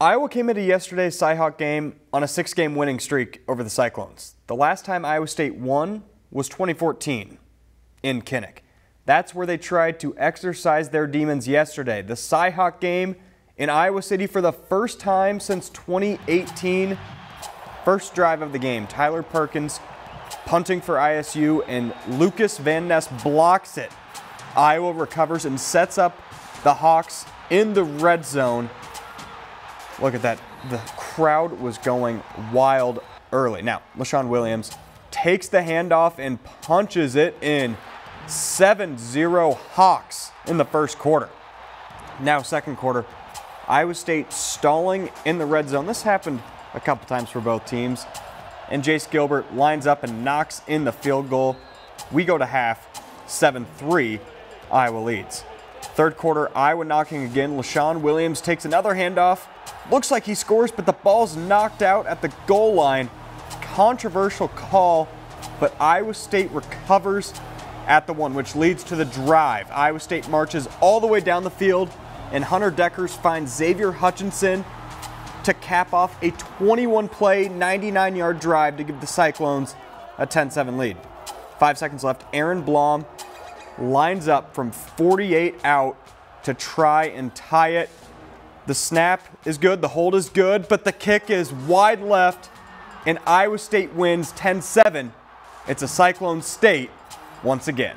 Iowa came into yesterday's Cyhawk game on a six game winning streak over the Cyclones. The last time Iowa State won was 2014 in Kinnick. That's where they tried to exercise their demons yesterday. The Cyhawk game in Iowa City for the first time since 2018. First drive of the game, Tyler Perkins punting for ISU, and Lucas Van Ness blocks it. Iowa recovers and sets up the Hawks in the red zone Look at that. The crowd was going wild early. Now, Leshon Williams takes the handoff and punches it in 7-0 Hawks in the first quarter. Now, second quarter, Iowa State stalling in the red zone. This happened a couple times for both teams. And Jace Gilbert lines up and knocks in the field goal. We go to half, 7-3, Iowa leads. Third quarter, Iowa knocking again. Leshon Williams takes another handoff. Looks like he scores, but the ball's knocked out at the goal line. Controversial call, but Iowa State recovers at the one, which leads to the drive. Iowa State marches all the way down the field, and Hunter Dekkers finds Xavier Hutchinson to cap off a 21 play, 99 yard drive to give the Cyclones a 10 7 lead. Five seconds left. Aaron Blom lines up from 48 out to try and tie it. The snap is good, the hold is good, but the kick is wide left, and Iowa State wins 10 7. It's a Cyclone State once again.